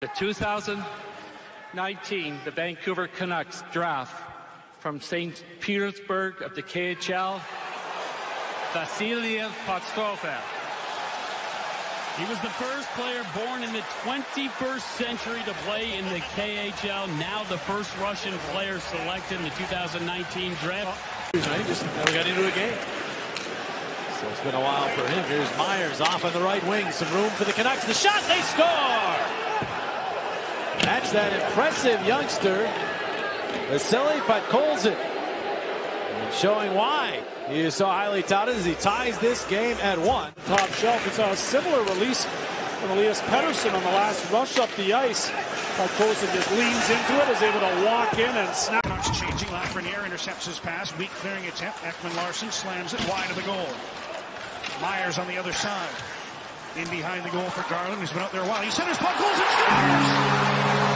The 2019 the Vancouver Canucks draft from St. Petersburg of the KHL, Vasily Podkolzin. He was the first player born in the 21st century to play in the KHL. Now the first Russian player selected in the 2019 draft. He just never got into a game. So it's been a while for him. Here's Myers off on the right wing. Some room for the Canucks. The shot, they score! That impressive youngster, Vasily Podkolzin. And showing why he is so highly touted as he ties this game at one. Top shelf. It's a similar release from Elias Pettersson on the last rush up the ice. Podkolzin just leans into it, is able to walk in and snap. Changing. Lafreniere intercepts his pass. Weak clearing attempt. Ekman Larsson slams it wide of the goal. Myers on the other side. In behind the goal for Garland, who's been out there a while. He centers puck, goals and scores!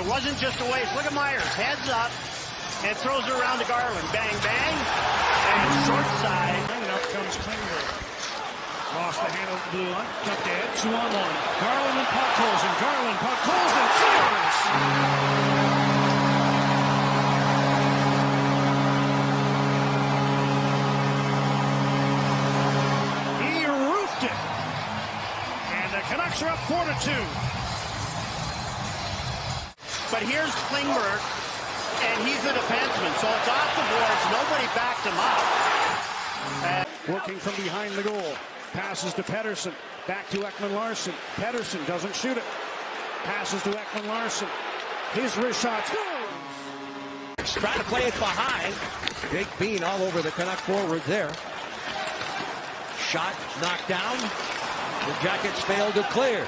It wasn't just a waste. Look at Myers, heads up, and throws it around to Garland. Bang, bang, and short side. And up comes Klingberg. Lost the handle of the blue line. Cut dead. Two on one. Garland and Podkolzin. Garland, Podkolzin, scores! He roofed it. And the Canucks are up four to two. But here's Klingberg, and he's a defenseman, so it's off the boards. Nobody backed him up. Working from behind the goal. Passes to Pettersson. Back to Ekman Larsson. Pettersson doesn't shoot it. Passes to Ekman Larsson. His wrist shot. scores! Trying to play it behind. Big Bean all over the Canuck forward there. Shot knocked down. The Jackets failed to clear.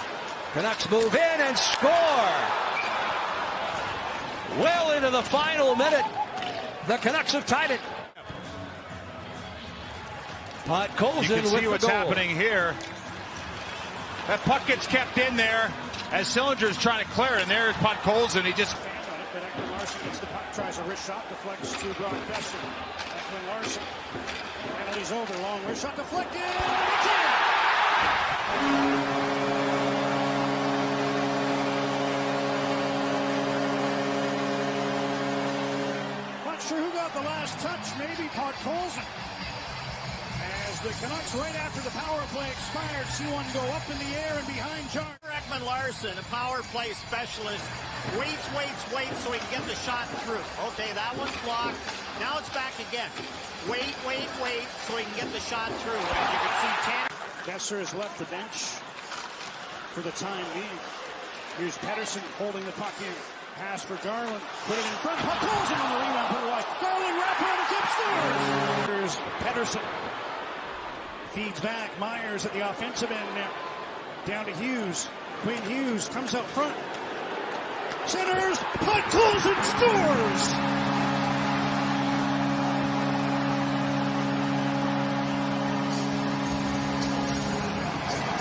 Canucks move in and score. Well into the final minute. The Canucks have tied it. Podkolzin You can with see the what's goal. happening here. That puck gets kept in there as Sillinger's trying to clear it, and there's Podkolzin. He just Stand on it, but Ekman Larsson gets the puck, tries a wrist shot, deflects to Brock Boeser. Ekman Larsson. Penalty's over. Long wrist shot deflected. It's in! Not sure who got the last touch. Maybe Podkolzin. As the Canucks, right after the power play expired, see one go up in the air and behind Jar. Ekman Larsson, a power play specialist, waits, waits, waits so he can get the shot through. Okay, that one's blocked. Now it's back again. Wait, wait, wait so he can get the shot through. And you can see Tanner. Boeser has left the bench for the time being. Here's Pettersson holding the puck in. Pass for Garland. Put it in front. Puck goes in on the Pettersson. Feeds back. Myers at the offensive end now. Down to Hughes. Quinn Hughes comes up front. Centers. Puck goes and scores.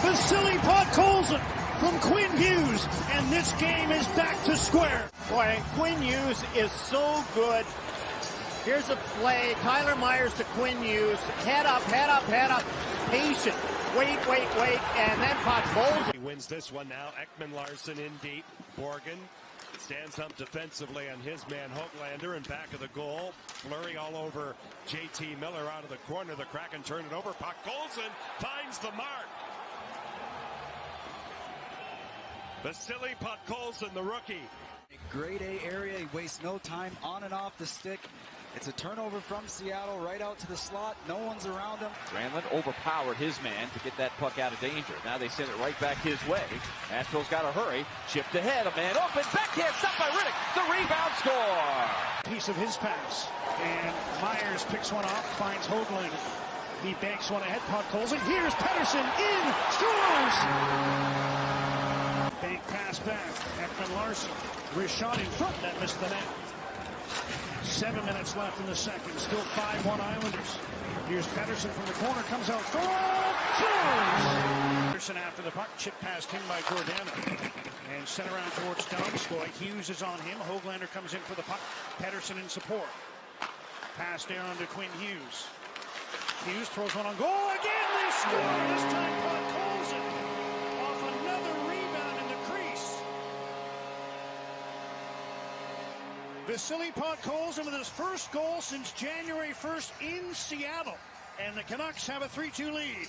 Vasily Podkolzin from Quinn Hughes, and this game is back to square. Boy, Quinn Hughes is so good. Here's a play. Tyler Myers to Quinn Hughes. Head up, head up, head up. Patient. Wait, wait, wait. And then Podkolzin. He wins this one now. Ekman Larsson in deep. Borgen stands up defensively on his man Hoglander in back of the goal. Flurry all over JT Miller out of the corner. The Kraken turn it over. Podkolzin finds the mark. Vasily Podkolzin, the rookie. Grade A area. He wastes no time on and off the stick. It's a turnover from Seattle right out to the slot. No one's around him. Granlund overpowered his man to get that puck out of danger. Now they send it right back his way. Nashville's got to hurry. Chipped ahead. A man open. Backhand. Stopped by Riddick. The rebound score. Piece of his pass. And Myers picks one off, finds Hoagland. He banks one ahead. Podkolzin. Here's Pettersson in. Scores! Bank pass back. Ekman Larsson. Wrist shot in front. That missed the net. Seven minutes left in the second. Still 5-1 Islanders. Here's Pettersson from the corner. Comes out. Goal! Scores! Pettersson after the puck. Chip past him by Gordana. And sent around towards Donskoi. Hughes is on him. Hoglander comes in for the puck. Pettersson in support. Pass down to Quinn Hughes. Hughes throws one on goal. Again, they score. This time, Podkolzin off another rebound in the crease. Vasily Podkolzin with his first goal since January 1st in Seattle. And the Canucks have a 3-2 lead.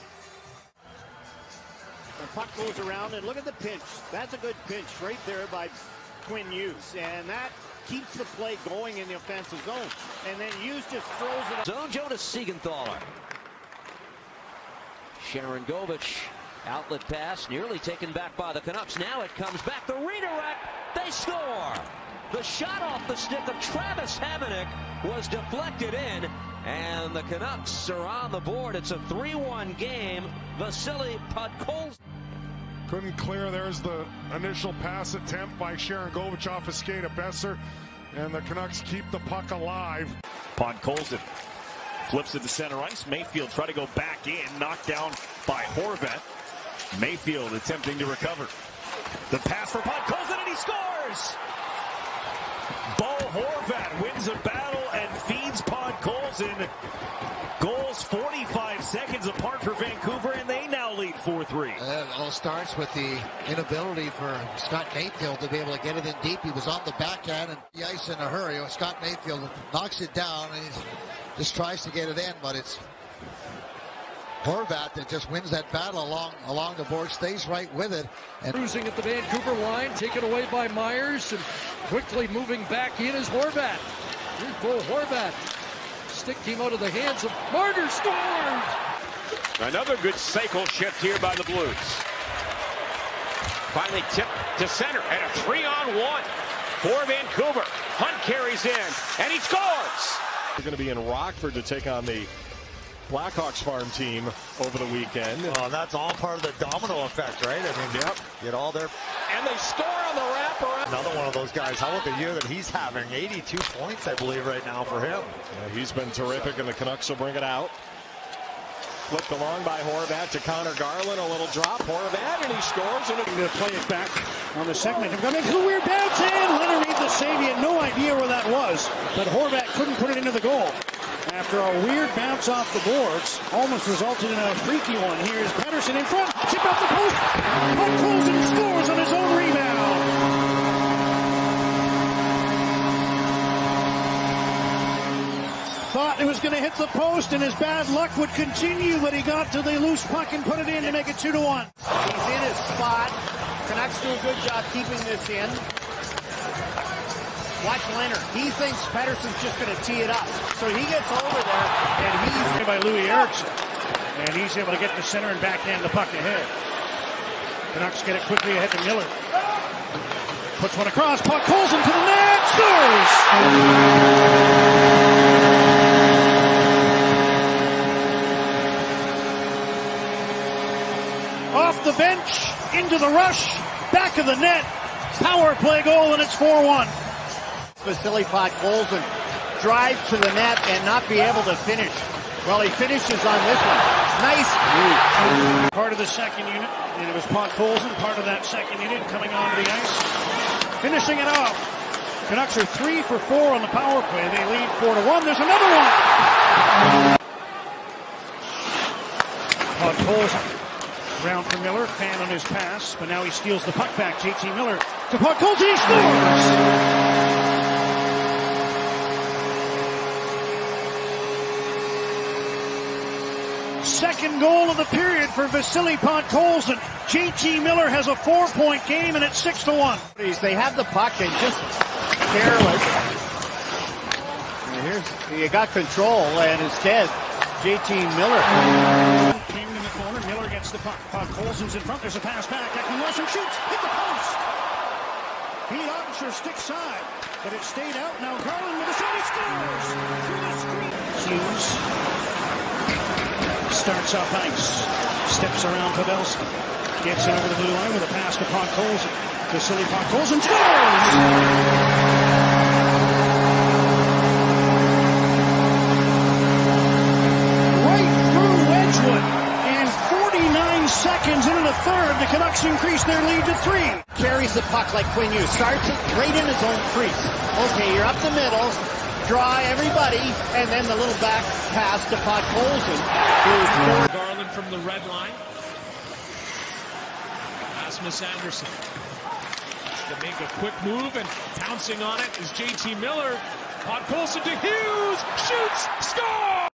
The puck goes around, and look at the pinch. That's a good pinch right there by Quinn Hughes. And that keeps the play going in the offensive zone. And then Hughes just throws it. Zone Jonas Siegenthaler. Sharangovich. Outlet pass, nearly taken back by the Canucks. Now it comes back. The redirect. They score. The shot off the stick of Travis Hamonic was deflected in, and the Canucks are on the board. It's a 3-1 game. Vasily Podkolzin. Couldn't clear. There's the initial pass attempt by Sharangovich off a skate of Boeser. And the Canucks keep the puck alive. Podkolzin flips it to center ice. Mayfield try to go back in, knocked down by Horvat. Mayfield attempting to recover. The pass for Podkolzin and he scores! Bo Horvat wins a battle and feeds Podkolzin. Goals 45 seconds apart for Vancouver and they now lead 4-3. It all starts with the inability for Scott Mayfield to be able to get it in deep. He was on the backhand and the ice in a hurry. Scott Mayfield knocks it down and he just tries to get it in, but it's Horvat that just wins that battle along along the board, stays right with it. And cruising at the Vancouver line, taken away by Myers, and quickly moving back in is Horvat. Here's Bo Horvat. Stick came out of the hands of Marner scores! Another good cycle shift here by the Blues. Finally tipped to center and a three on one for Vancouver. Hunt carries in and he scores. They're going to be in Rockford to take on the Blackhawks farm team over the weekend. Oh, that's all part of the domino effect, right? I mean, yep. Get all their. And they score on the wrapper. Another one of those guys. How about the year that he's having? 82 points, I believe, right now for him. Yeah, he's been terrific, and the Canucks will bring it out. Flipped along by Horvat to Connor Garland. A little drop. Horvat, and he scores. And to play it back on the segment. Got a weird bounce in. Leonard read the save. He had no idea where that was, but Horvat couldn't put it into the goal. After a weird bounce off the boards, almost resulted in a freaky one. Here's Pettersson in front. Tip off the post. Podkolzin scores on his own rebound. Thought it was going to hit the post and his bad luck would continue, but he got to the loose puck and put it in to make it 2 to 1. He's in his spot. Canucks do a good job keeping this in. Watch Leonard. He thinks Pettersson's just going to tee it up. So he gets over there, and he's... By Loui Eriksson. And he's able to get to center and backhand the puck ahead. Canucks get it quickly ahead to Miller. Puts one across. Podkolzin to the net. Scores! Off the bench, into the rush, back of the net. Power play goal, and it's 4-1. Vasily Podkolzin drive to the net and not be able to finish. Well, he finishes on this one. Nice. Part of the second unit, and it was Podkolzin, part of that second unit coming onto the ice. Finishing it off. Canucks are three for four on the power play. They lead four to one. There's another one. Podkolzin. Round for Miller, fan on his pass, but now he steals the puck back. JT Miller to Podkolzin, he scores! Second goal of the period for Vasily Podkolzin. JT Miller has a four-point game, and it's six to one. They have the puck and just careless. And here's you got control, and instead, JT Miller. Came in the corner. Miller gets the puck. Podkolzin's in front. There's a pass back. Ekman Larsson shoots. Hit the post. Pete Oettinger stick side, but it stayed out. Now Garland with a shot. He scores through the screen. Hughes starts up ice. Steps around Pavelski. Gets it over the blue line with a pass to Podkolzin. Vasily Podkolzin scores! Right through Wedgewood. And 49 seconds into the third, the Canucks increase their lead to three. Carries the puck like Quinn Hughes. Starts it right in his own crease. Okay, you're up the middle. Dry everybody, and then the little back pass to Podkolzin. Mm. Garland from the red line. Rasmus Andersson to make a quick move and pouncing on it is JT Miller. Podkolzin to Hughes, shoots, score!